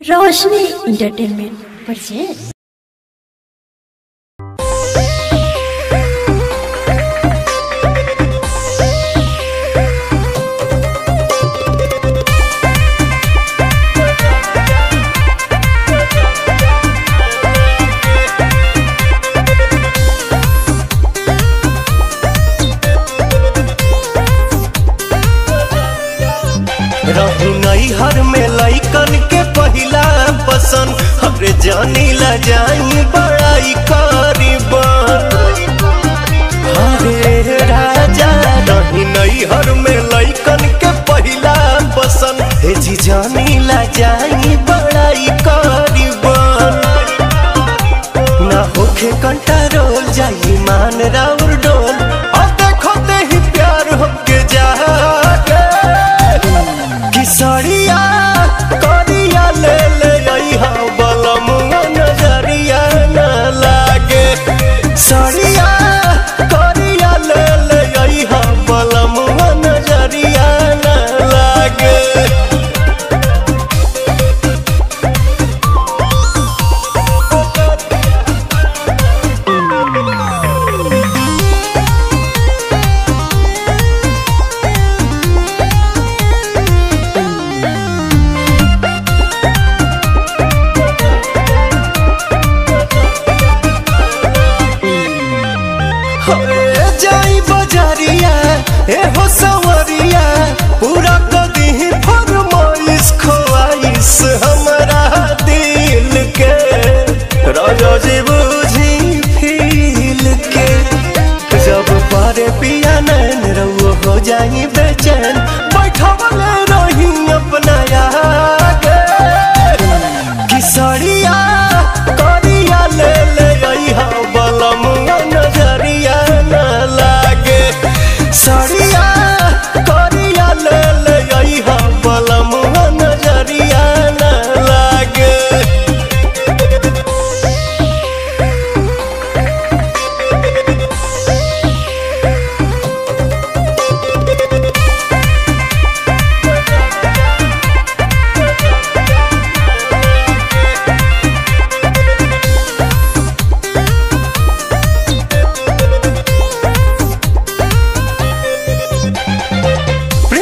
रोशनी entertainment purchase रहू नैहर में लैकन के पहिला पसंद हमरे जानी ला जाई बड़ाई करीबन हरे राजा रही नैहर में लैकन के पहिला पसंद हे जी जानी ला जाई बड़ाई करीबन ना होखे कंट्रोल जाई मान राउर जाई बजारिया ए हो जाई बेचैन बैठवले रही अपना यार। किसरिया